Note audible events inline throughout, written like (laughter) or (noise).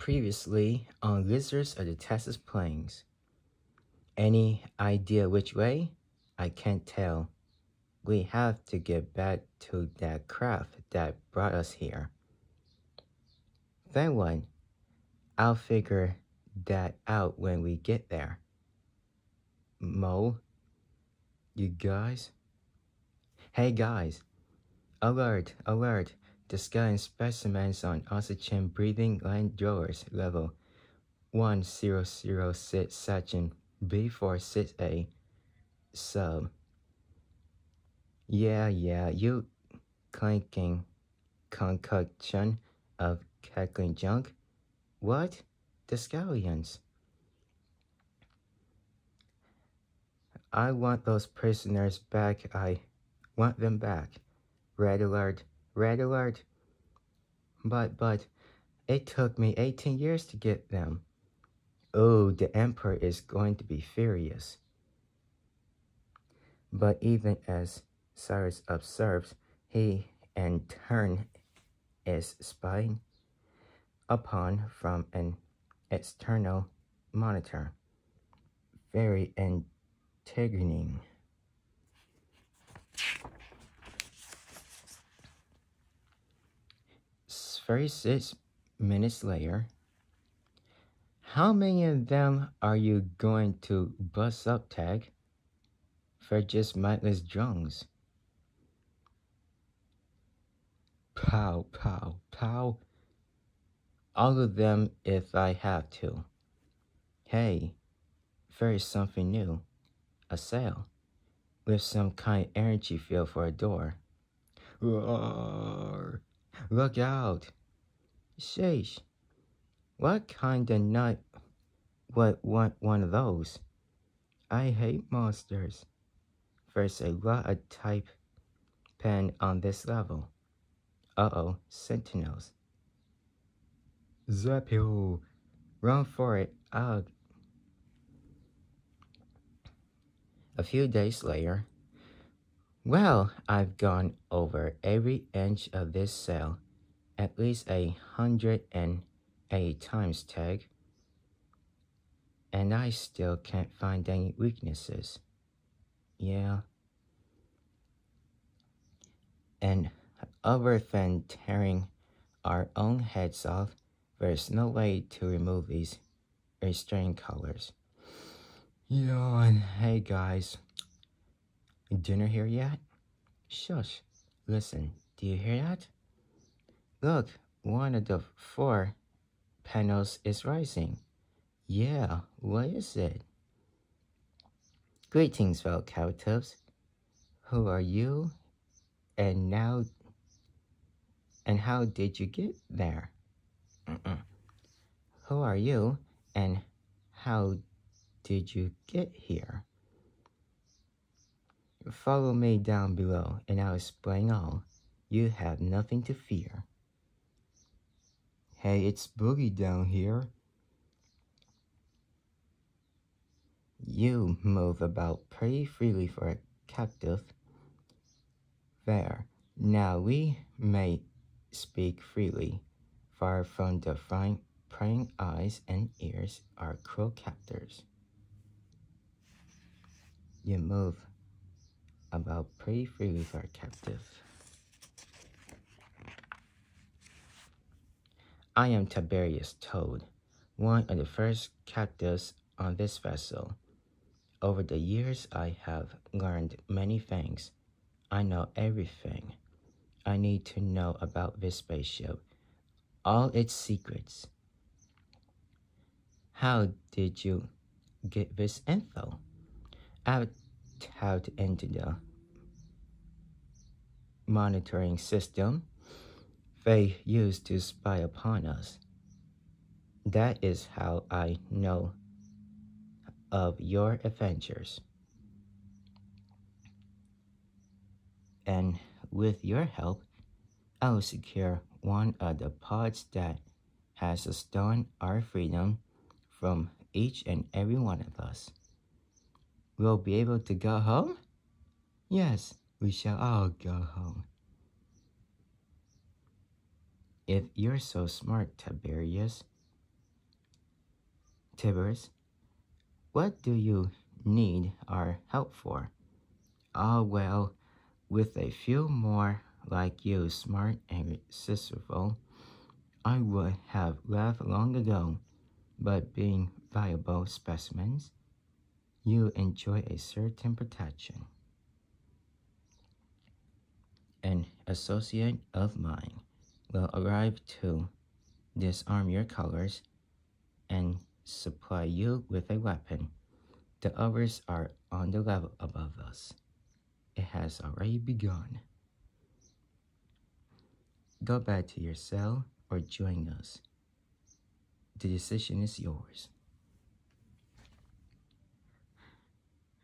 Previously on Lizards of the Texas Plains. Any idea which way? I can't tell. We have to get back to that craft that brought us here. Then what? I'll figure that out when we get there. Mo? You guys? Hey guys! Alert, alert! Discovered specimens on oxygen breathing land dwellers level 1006 section B46A sub. Yeah, yeah, you clanking concoction of cackling junk. What? The scallions. I want those prisoners back. I want them back. Red alert. Red alert. But, but, it took me 18 years to get them. Oh, the Emperor is going to be furious. But even as Cyrus observes, he in turn is spying upon from an external monitor. Very intriguing. 36 minutes later, how many of them are you going to bust up, Tag? For just mindless drunks. Pow, pow, pow. All of them if I have to. Hey, there is something new. A sail. With some kind energy field for a door. Roar. Look out. Sheesh. What kind of nut would want one of those? I hate monsters. There's a lot of type pen on this level. Uh-oh, sentinels. Zapio, run for it, ugh. A few days later, well, I've gone over every inch of this cell at least a hundred and eight times tag, and I still can't find any weaknesses. Yeah. And other than tearing our own heads off, there's no way to remove these restraint collars. Yawn. Hey guys. Dinner here yet? Shush. Listen, do you hear that? Look, one of the four panels is rising. Yeah, what is it? Greetings, fellow captives. Who are you? And now, and how did you get there? Mm -mm. Who are you? And how did you get here? Follow me down below and I'll explain all. You have nothing to fear. Hey, it's Boogie down here. You move about pretty freely for a captive. There. Now we may speak freely, far from the frying, prying eyes and ears our cruel captors. You move about pretty freely for a captive. I am Tiberius Toad, one of the first captives on this vessel. Over the years, I have learned many things. I know everything I need to know about this spaceship, all its secrets. How did you get this info? I tapped into the monitoring system they used to spy upon us. That is how I know of your adventures. And with your help, I will secure one of the pods that has stolen our freedom from each and every one of us. We'll be able to go home? Yes, we shall all go home. If you're so smart, Tiberius, Tiberius, what do you need our help for? Ah, well, with a few more like you, smart and successful, I would have left long ago. But being viable specimens, you enjoy a certain protection. An associate of mine will arrive to disarm your colors and supply you with a weapon. The others are on the level above us. It has already begun. Go back to your cell or join us. The decision is yours.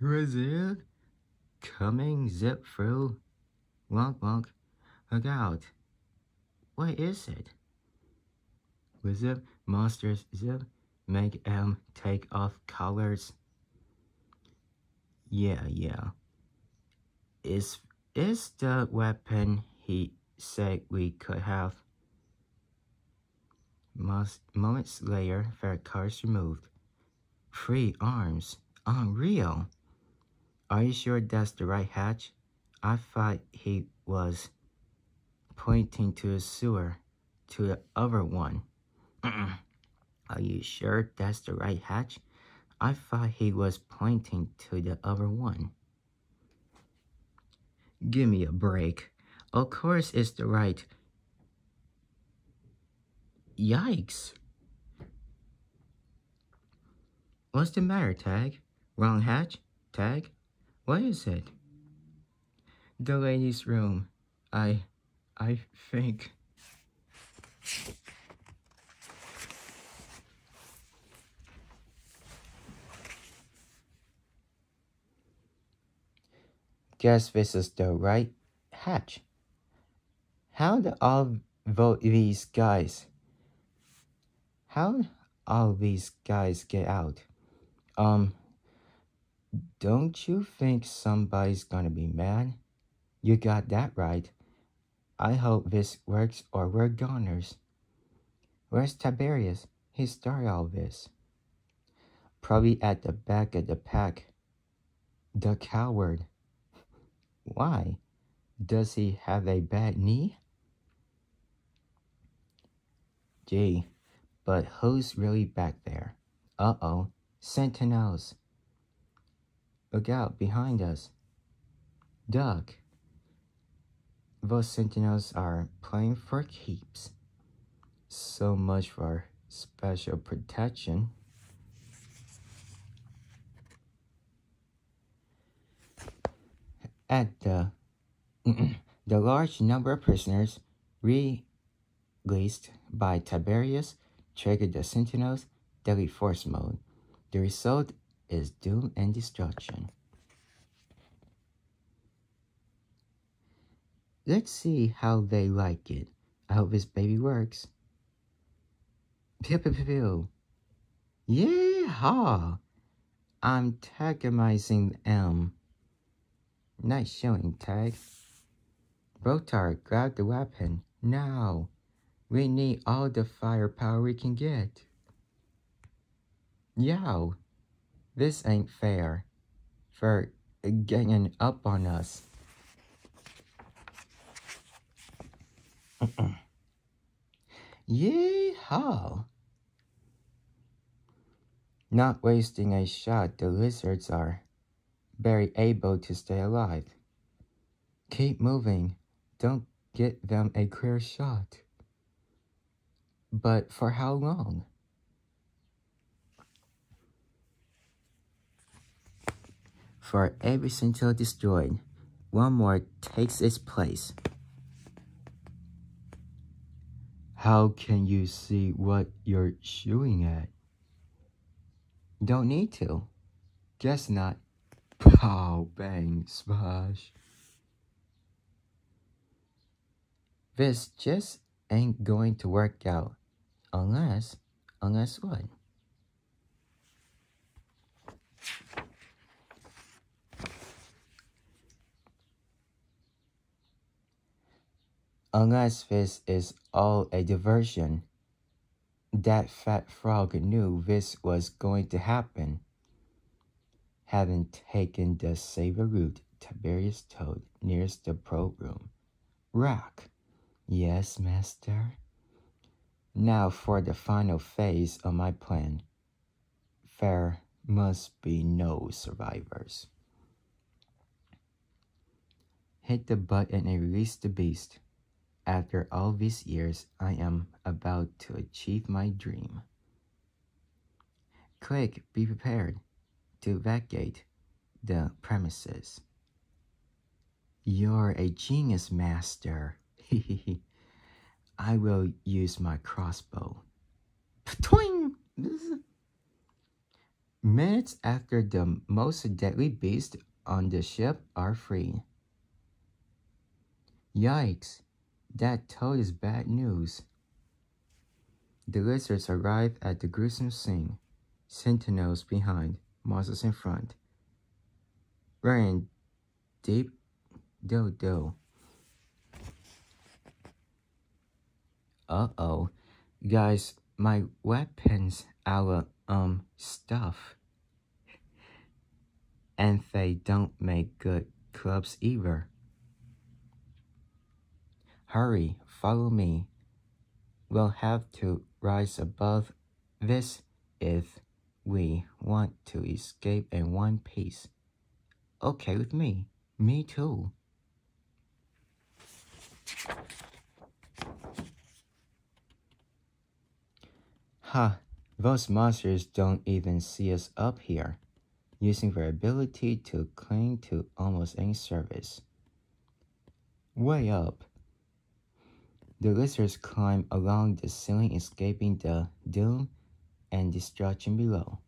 Razil, coming zip through. Wonk wonk, look out. What is it? Zip, monsters zip, make M take off colors. Yeah, yeah. Is is the weapon he said we could have? Most, moments later, their cars removed. Free arms. Unreal. Are you sure that's the right hatch? I thought he was pointing to the sewer, to the other one. Are you sure that's the right hatch? I thought he was pointing to the other one. Give me a break. Of course it's the right. Yikes. What's the matter, Tag? Wrong hatch? Tag? What is it? The ladies' room. I... I think... Guess this is the right hatch. How do all these guys? How all these guys get out? Um, don't you think somebody's gonna be mad? You got that right. I hope this works or we're goners. Where's Tiberius? He started all this. Probably at the back of the pack. The coward. Why? Does he have a bad knee? Gee, but who's really back there? Uh-oh, sentinels. Look out, behind us. Duck. Those sentinels are playing for keeps. So much for special protection. At the (clears throat) the large number of prisoners released by Tiberius triggered the Sentinels' deadly force mode. The result is doom and destruction. Let's see how they like it. I hope this baby works. Pew pew pew pew. Yeehaw! I'm tagamizing M. Nice showing, Tag. Rattler, grab the weapon. Now. We need all the firepower we can get. Yow. This ain't fair. For ganging up on us. Yeehaw! Not wasting a shot, the lizards are very able to stay alive. Keep moving. Don't get them a clear shot. But for how long? For every sentinel destroyed, one more takes its place. How can you see what you're shooting at? Don't need to. Guess not. Pow, bang, smash. This just ain't going to work out. Unless, unless what? Unless this is all a diversion. That fat frog knew this was going to happen. Having taken the saber route, Tiberius Toad nearest the probe room. Rak. Yes, master. Now for the final phase of my plan. There must be no survivors. Hit the button and release the beast. After all these years, I am about to achieve my dream. Click, be prepared to vacate the premises. You're a genius, master. (laughs) I will use my crossbow. Twing! Minutes after the most deadly beasts on the ship are free. Yikes! That toad is bad news. The lizards arrive at the gruesome scene. Sentinels behind, monsters in front. Ryan, deep dodo. Uh-oh. Guys, my weapons our um stuff. And they don't make good clubs either. Hurry, follow me. We'll have to rise above this if we want to escape in one piece. Okay with me. Me too. Ha, those monsters don't even see us up here, using their ability to cling to almost any surface. Way up, the lizards climb along the ceiling, escaping the doom and destruction below.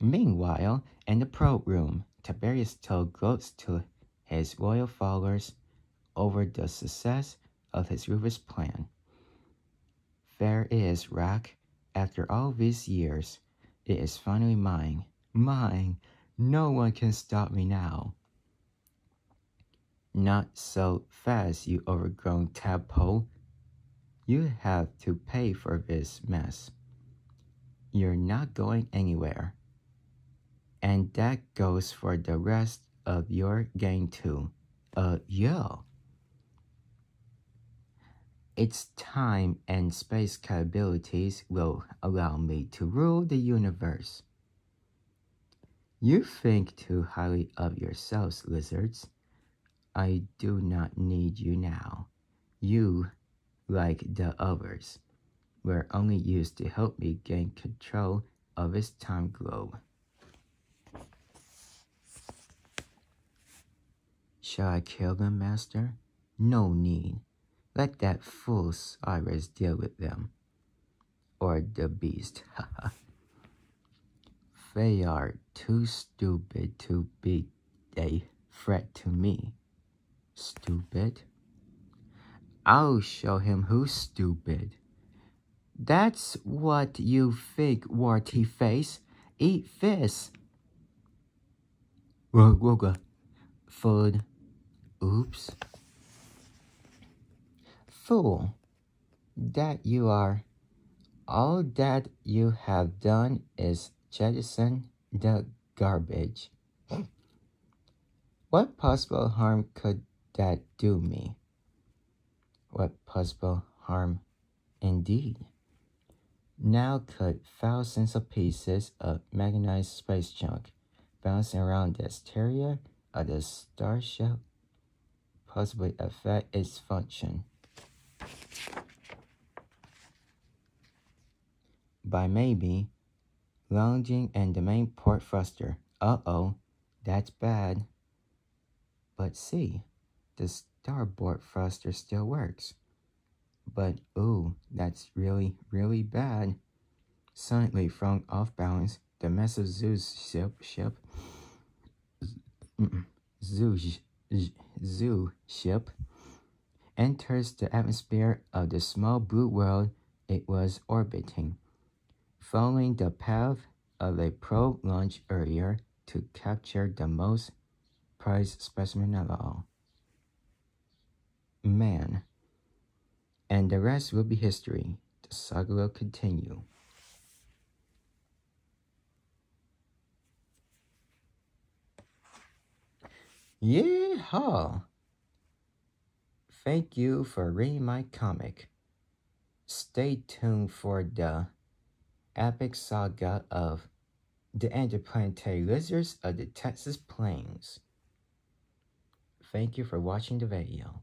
Meanwhile, in the probe room, Tiberius Toad gloats to his loyal followers over the success of his ruthless plan. There is, Rak, after all these years, it is finally mine. Mine! No one can stop me now. Not so fast, you overgrown tadpole, you have to pay for this mess. You're not going anywhere. And that goes for the rest of your gang too. Uh, yeah. Its time and space capabilities will allow me to rule the universe. You think too highly of yourselves, lizards. I do not need you now. You like the others, were only used to help me gain control of this time probe. Shall I kill them, Master? No need. Let that fool Cyrus deal with them. Or the beast. Haha. (laughs) they are too stupid to be a threat to me. Stupid? I'll show him who's stupid. That's what you think, warty face. Eat this. Food. Oops. Fool. That you are. All that you have done is jettison the garbage. What possible harm could that do me? What possible harm indeed. Now cut thousands of pieces of mechanized space junk bouncing around the exterior of the starship possibly affect its function. By maybe lounging in the main port thruster. Uh-oh, that's bad. But see, the starboard thruster still works. But ooh, that's really, really bad. Suddenly thrown off balance, the massive Zeus ship, ship zoo, zoo ship enters the atmosphere of the small blue world it was orbiting, following the path of a probe launched earlier to capture the most prized specimen of all man. And the rest will be history. The saga will continue. Yeehaw! Thank you for reading my comic. Stay tuned for the epic saga of the interplanetary lizards of the Texas Plains. Thank you for watching the video.